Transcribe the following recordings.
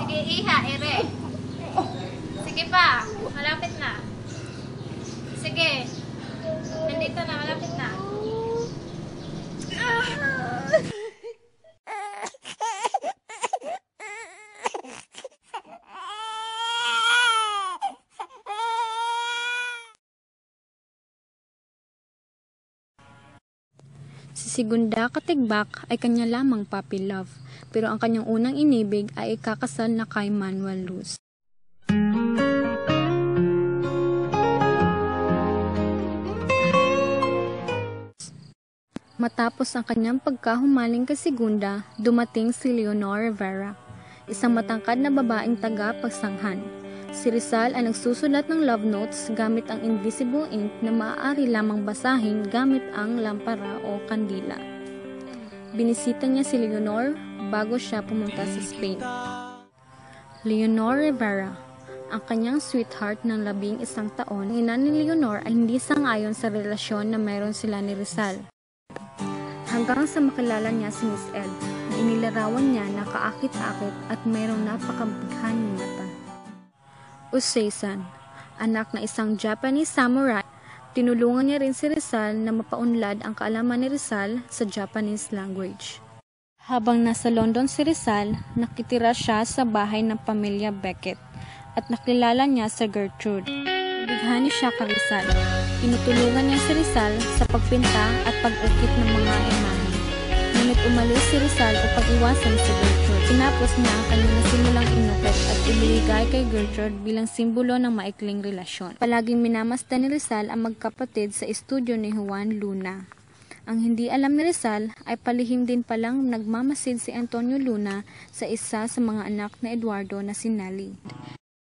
Sige, iha, ere. Sige pa, malapit na. Sige. Nandito na, malapit na. Si Segunda Katigbak ay kanya lamang puppy love, pero ang kanyang unang inibig ay ikakasal na kay Manuel Luz. Matapos ang kanyang pagkahumaling kay Segunda, dumating si Leonor Rivera, isang matangkad na babaeng taga-pagsanghan. Si Rizal ay nagsusulat ng love notes gamit ang invisible ink na maaari lamang basahin gamit ang lampara o kandila. Binisita niya si Leonor bago siya pumunta sa Spain. Leonor Rivera, ang kanyang sweetheart ng labing isang taon, ang ina ni Leonor ay hindi sangayon sa relasyon na mayroon sila ni Rizal. Hanggang sa makilala niya si Miss na inilarawan niya na kaakit-akit at mayroong napakabighaning mata. Useisan, anak na isang Japanese samurai, tinulungan niya rin si Rizal na mapaunlad ang kaalaman ni Rizal sa Japanese language. Habang nasa London si Rizal, nakitira siya sa bahay ng pamilya Beckett at nakilala niya sa Gertrude. Bighani siya kay Rizal. Tinutulungan niya si Rizal sa pagpinta at pag-ukit ng mga imahe. Ngunit umalis si Rizal upang iwasan si Gertrude. Tinapos niya ang kanyang nasimulang inukit at ibinigay kay Gertrude bilang simbolo ng maikling relasyon. Palaging minamasdan ni Rizal ang magkapatid sa estudyo ni Juan Luna. Ang hindi alam ni Rizal ay palihim din palang nagmamasid si Antonio Luna sa isa sa mga anak na Eduardo na si Nali.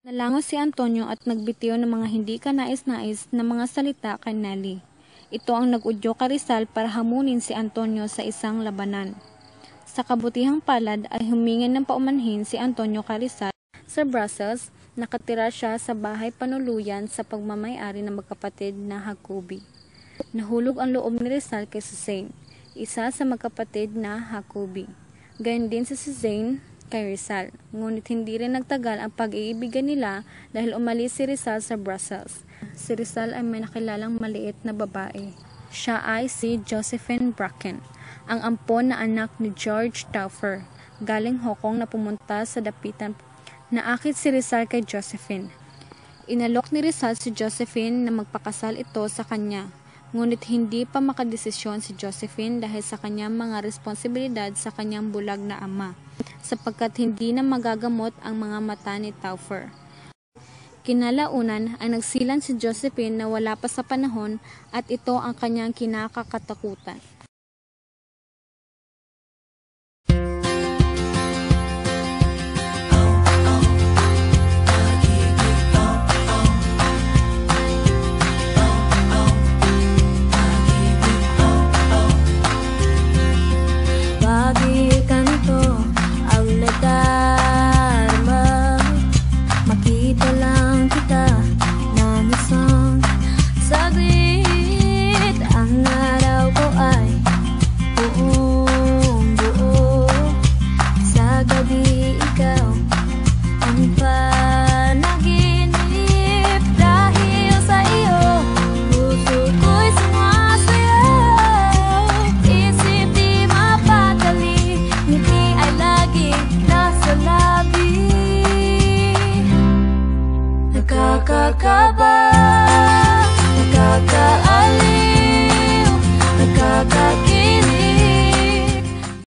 Nalango si Antonio at nagbitiw ng mga hindi kanais-nais na mga salita kay Nelly. Ito ang nag-udyo kay Rizal para hamunin si Antonio sa isang labanan. Sa kabutihang palad ay humingin ng paumanhin si Antonio kay Rizal. Sa Brussels, nakatira siya sa bahay panuluyan sa pagmamayari ng magkapatid na Jacobi. Nahulog ang loob ni Rizal kay Suzanne, isa sa magkapatid na Jacobi. Gayon din si Suzanne kay Rizal. Ngunit hindi rin nagtagal ang pag-iibigan nila dahil umalis si Rizal sa Brussels. Si Rizal ay may nakilalang maliit na babae. Siya ay si Josephine Bracken, ang ampon na anak ni George Taufer, galing Hong Kong na pumunta sa dapitan. Naakit si Rizal kay Josephine. Inalok ni Rizal si Josephine na magpakasal ito sa kanya. Ngunit hindi pa makadesisyon si Josephine dahil sa kanyang mga responsibilidad sa kanyang bulag na ama sapagkat hindi na magagamot ang mga mata ni Taufer. Kinalaunan ay nagsilan si Josephine na wala pa sa panahon at ito ang kanyang kinakakatakutan. kakaba.